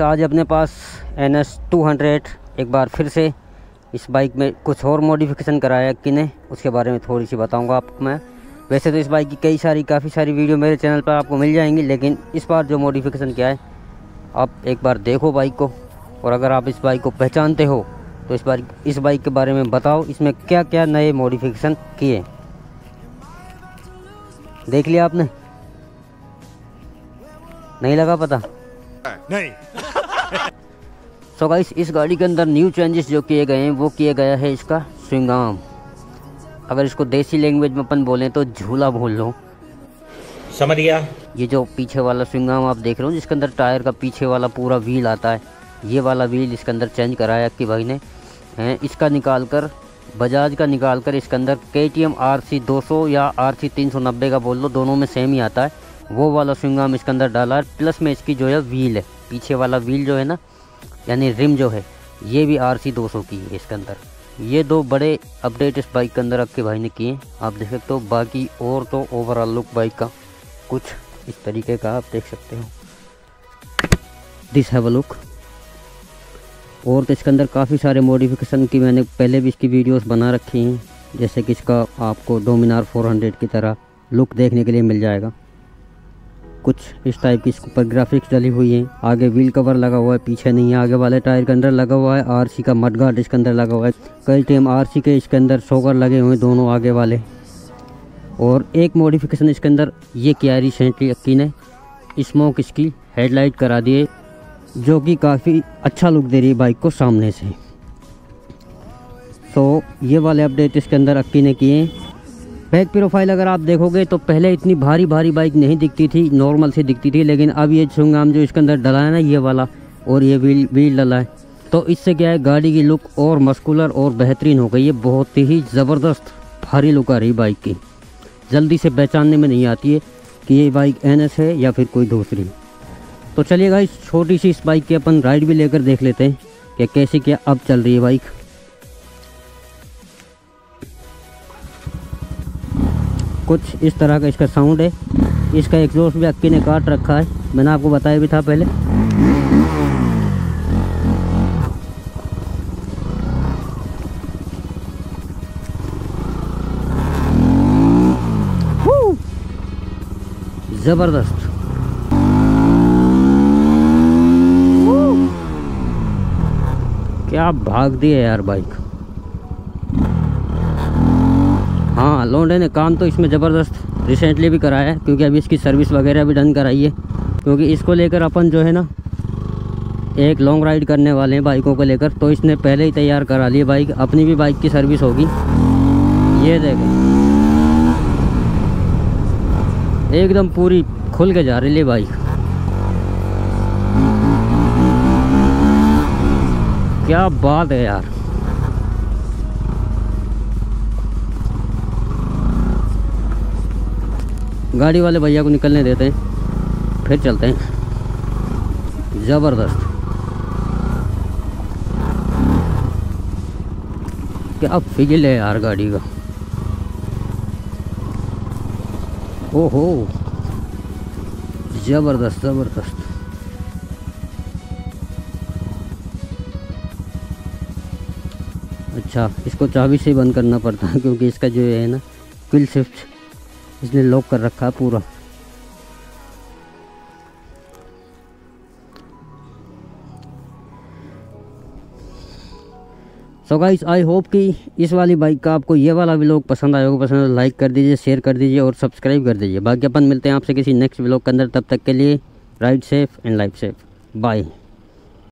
आज अपने पास एन एस टू हंड्रेड एक बार फिर से। इस बाइक में कुछ और मॉडिफिकेशन कराया कि नहीं, उसके बारे में थोड़ी सी बताऊँगा आपको मैं। वैसे तो इस बाइक की कई सारी, काफ़ी सारी वीडियो मेरे चैनल पर आपको मिल जाएँगी, लेकिन इस बार जो मॉडिफिकेशन किया है, आप एक बार देखो बाइक को। और अगर आप इस बाइक को पहचानते हो तो इस बार इस बाइक के बारे में बताओ, इसमें क्या क्या नए मॉडिफिकेशन किए। देख लिया आपने? नहीं लगा पता? नहीं। सो so गाइस इस गाड़ी के अंदर न्यू चेंजेस जो किए गए हैं वो किया गया है इसका स्विंगाम अगर इसको देसी लैंग्वेज में अपन बोलें तो झूला बोल लो। समझ गया। ये जो पीछे वाला स्विंगाम आप देख रहे हो जिसके अंदर टायर का पीछे वाला पूरा व्हील आता है ये वाला व्हील इसके अंदर चेंज कराया कि भाई ने हैं इसका निकाल कर बजाज का निकाल कर इसके अंदर के टी एम आर सी दो सौ या आर सी तीन सौ नब्बे का बोल लो दोनों में सेम ही आता है। वो वाला स्विंगाम इसके अंदर डाला है प्लस में इसकी जो है व्हील है पीछे वाला व्हील जो है ना यानी रिम जो है, ये भी आर सी की है इसके अंदर। ये दो बड़े अपडेट इस बाइक के अंदर आपके भाई ने किए आप देख सकते हो, बाकी और तो ओवरऑल लुक बाइक का कुछ इस तरीके का आप देख सकते हो। दिस हैव अ लुक और तो इसके अंदर काफ़ी सारे मॉडिफिकेशन की मैंने पहले भी इसकी वीडियोस बना रखी हैं, जैसे कि इसका आपको डोमिनार 400 की तरह लुक देखने के लिए मिल जाएगा। कुछ इस टाइप की इसके ऊपर ग्राफिक्स डली हुई हैं। आगे व्हील कवर लगा हुआ है, पीछे नहीं है। आगे वाले टायर के अंदर लगा हुआ है आरसी का मडगार्ड इसके अंदर लगा हुआ है। कई टाइम आरसी के इसके अंदर शोकर लगे हुए हैं दोनों आगे वाले। और एक मॉडिफिकेशन इसके अंदर ये किया है रिसेंटली अक्की ने स्मोक इसकी हेडलाइट करा दिए जो कि काफ़ी अच्छा लुक दे रही है बाइक को सामने से। तो ये वाले अपडेट इसके अंदर अक्की ने किए बैक प्रोफ़ाइल अगर आप देखोगे तो पहले इतनी भारी भारी बाइक नहीं दिखती थी नॉर्मल से दिखती थी, लेकिन अब ये चुंगाम जो इसके अंदर डला है ना, ये वाला, और ये व्हील व्हील डला है। तो इससे क्या है, गाड़ी की लुक और मस्कुलर और बेहतरीन हो गई है, बहुत ही ज़बरदस्त, भारी लुक आ रही बाइक की। जल्दी से पहचानने में नहीं आती है कि ये बाइक एनएस है या फिर कोई दूसरी। तो चलिएगा इस छोटी सी इस बाइक की अपन राइड भी लेकर देख लेते हैं कि कैसे, क्या अब चल रही है बाइक कुछ इस तरह का इसका साउंड है। इसका एग्जॉस्ट भी अक्की ने काट रखा है। मैंने आपको बताया भी था पहले। ज़बरदस्त। क्या भाग दिए यार बाइक हाँ लोंडे ने काम तो इसमें ज़बरदस्त रिसेंटली भी कराया है, क्योंकि अभी इसकी सर्विस वगैरह भी डन कराई है। क्योंकि इसको लेकर अपन जो है ना, एक लॉन्ग राइड करने वाले हैं बाइकों को लेकर तो इसने पहले ही तैयार करा ली बाइक, अपनी भी बाइक की सर्विस होगी। ये देखें। एकदम पूरी खुल के जा रही है बाइक। क्या बात है यार। गाड़ी वाले भैया को निकलने देते हैं, फिर चलते हैं। ज़बरदस्त। क्या फिजिल है यार गाड़ी का? ओहो। ज़बरदस्त ज़बरदस्त। अच्छा इसको चाबी से बंद करना पड़ता है, क्योंकि इसका जो है ना क्विल शिफ्ट इसने लॉक कर रखा है पूरा। सो गाइस आई होप कि इस वाली बाइक का आपको ये वाला व्लॉग पसंद आया होगा। पसंद लाइक कर दीजिए शेयर कर दीजिए और सब्सक्राइब कर दीजिए। बाकी अपन मिलते हैं आपसे किसी नेक्स्ट व्लॉग के अंदर। तब तक के लिए ride safe and life safe bye